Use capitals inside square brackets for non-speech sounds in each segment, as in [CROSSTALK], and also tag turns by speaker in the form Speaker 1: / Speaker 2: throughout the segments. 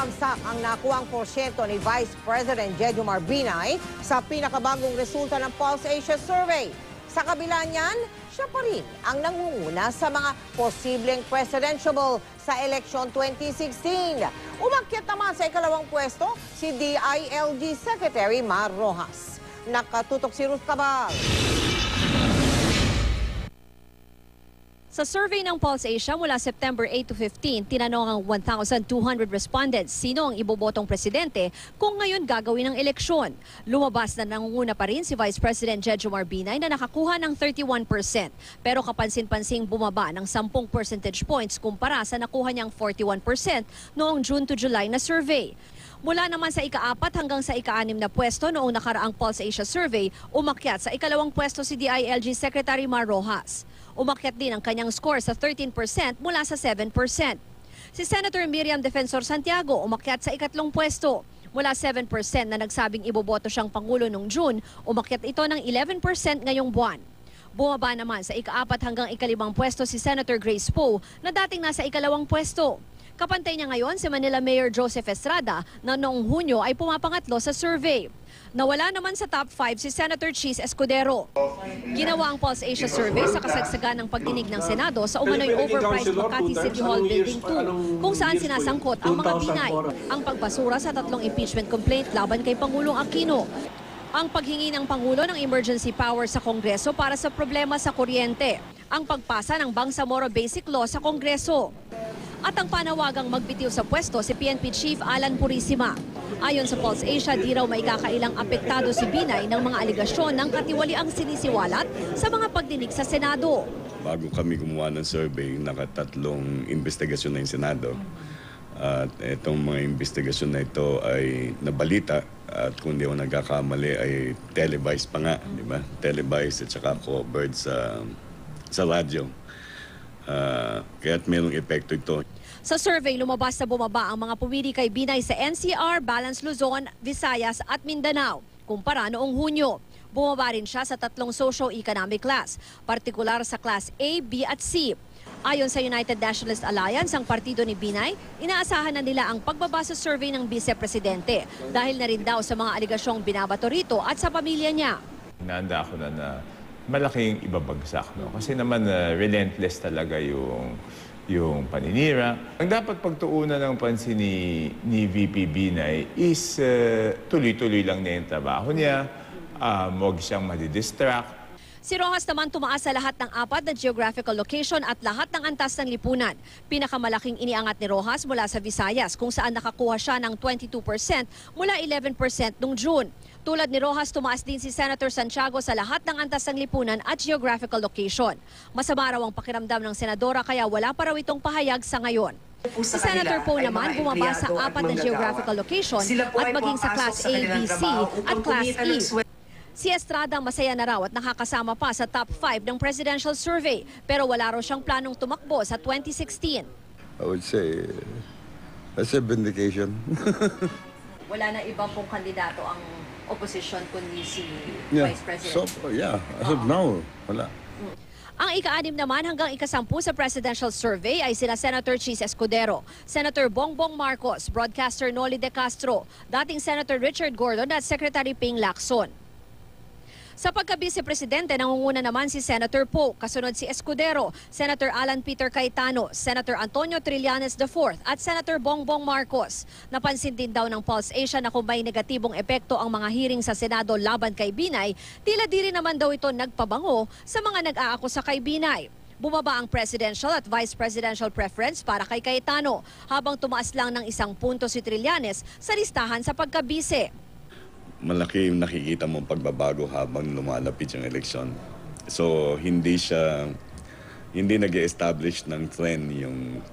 Speaker 1: bumagsak ang nakuwang porsyento ni Vice President Jejo Marbinay sa pinakabagong resulta ng Pulse Asia Survey. Sa kabila niyan, siya pa rin ang nangunguna sa mga posibleng presidential sa eleksyon 2016. Umakyat naman sa ikalawang pwesto si DILG Secretary Mar Rojas. Nakatutok si Ruth Cabal.
Speaker 2: Sa survey ng Pulse Asia mula September 8 to 15, tinanong ang 1,200 respondents sino ang ibobotong presidente kung ngayon gagawin ang eleksyon. Lumabas na nangunguna pa rin si Vice President Jejo Marbinay na nakakuha ng 31%. Pero kapansin-pansing bumaba ng 10 percentage points kumpara sa nakuha niyang 41% noong June to July na survey. Mula naman sa ika-apat hanggang sa ika-anim na pwesto noong nakaraang Pulse Asia Survey, umakyat sa ikalawang pwesto si DILG Secretary Mar Rojas. Umakyat din ang kanyang score sa 13% mula sa 7%. Si Senator Miriam Defensor Santiago umakyat sa ikatlong pwesto. Mula 7% na nagsabing iboboto siyang Pangulo noong June, umakyat ito ng 11% ngayong buwan. Bumaba naman sa ikaapat hanggang ikalimang pwesto si Senator Grace Poe na dating nasa ikalawang pwesto. Kapantay niya ngayon si Manila Mayor Joseph Estrada na noong Hunyo ay pumapangatlo sa survey. Nawala naman sa top 5 si Senator Cheese Escudero. Ginawa ang Pulse Asia Survey sa kasagsagan ng pagdinig ng Senado sa umano'y overpriced Makati City Hall Building 2 kung saan sinasangkot ang mga binay. Ang pagbasura sa tatlong impeachment complaint laban kay Pangulong Aquino. Ang paghingi ng Pangulo ng emergency power sa Kongreso para sa problema sa kuryente. Ang pagpasa ng Bangsamoro Basic Law sa Kongreso at ang panawagang magbitiw sa pwesto si PNP Chief Alan Purisima. Ayon sa Pulse Asia, di raw may kakailang apektado si Binay ng mga aligasyon ng katiwaliang sinisiwalat sa mga pagdinig sa Senado.
Speaker 3: Bago kami gumawa ng survey, nakatatlong investigasyon na yung Senado. At itong mga investigasyon na ito ay nabalita at kung di ako nagkakamali ay televised pa nga, di ba? Televised at saka covered sa, sa radyo. Uh, kaya't mayroong epekto ito.
Speaker 2: Sa survey, lumabas na bumaba ang mga pumili kay Binay sa NCR, Balance Luzon, Visayas at Mindanao kumpara noong Hunyo. Bumaba rin siya sa tatlong socio-economic class, partikular sa class A, B at C. Ayon sa United Nationalist Alliance, ang partido ni Binay, inaasahan na nila ang pagbaba sa survey ng vice-presidente dahil na rin daw sa mga aligasyong binabato rito at sa pamilya niya.
Speaker 4: Nanda ako na na malaking ibabagsak. No? Kasi naman uh, relentless talaga yung yung paninira. Ang dapat pagtuunan ng pansin ni, ni VP Binay is uh, tuloy-tuloy lang na yung trabaho niya. Um, huwag siyang madidistract.
Speaker 2: Si Rojas naman tumaas sa lahat ng apat na geographical location at lahat ng antas ng lipunan. Pinakamalaking iniangat ni Rojas mula sa Visayas kung saan nakakuha siya ng 22% mula 11% noong June. Tulad ni Rojas, tumaas din si Senator Santiago sa lahat ng antas ng lipunan at geographical location. Masama raw ang pakiramdam ng senadora kaya wala pa raw itong pahayag sa ngayon. Si Senator Poe naman bumaba sa apat na geographical location at maging sa Class A, B, C at Class E. Si Estrada masaya na raw at nakakasama pa sa top 5 ng presidential survey pero wala raw siyang planong tumakbo sa 2016.
Speaker 5: I would say, that's a vindication. [LAUGHS]
Speaker 2: Wala na ibang pong kandidato ang opposition kundi si
Speaker 5: yeah. So, yeah, as of now, wala.
Speaker 2: Ang ika-anim naman hanggang ikasampu sa presidential survey ay sila Senator Chis Escudero, Senator Bongbong Marcos, Broadcaster Noli De Castro, dating Senator Richard Gordon at Secretary Ping Lacson. Sa pagka-vice-presidente, nangunguna naman si Senator Poe, kasunod si Escudero, Senator Alan Peter Cayetano, Senator Antonio Trillanes IV at Senator Bongbong Marcos. Napansin din daw ng Pulse Asia na kung may negatibong epekto ang mga hearing sa Senado laban kay Binay, tila di rin naman daw ito nagpabango sa mga nag-aakusa kay Binay. Bumaba ang presidential at vice presidential preference para kay Cayetano, habang tumaas lang ng isang punto si Trillanes sa listahan sa pagkabise
Speaker 3: malaki yung nakikita mong pagbabago habang lumalapit yung eleksyon. So, hindi siya, hindi nag establish ng trend yung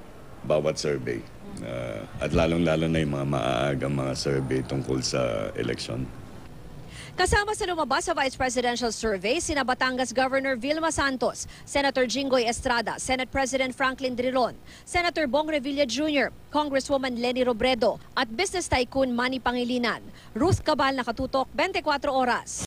Speaker 3: bawat survey. Uh, at lalong-lalo na yung mga maaagang mga survey tungkol sa eleksyon.
Speaker 2: Kasama sa lumabas sa Vice Presidential Survey, sina Batangas Governor Vilma Santos, Senator Jinggoy Estrada, Senate President Franklin Drilon, Senator Bong Revilla Jr., Congresswoman Lenny Robredo, at business tycoon Manny Pangilinan. Ruth Cabal nakatutok 24 oras.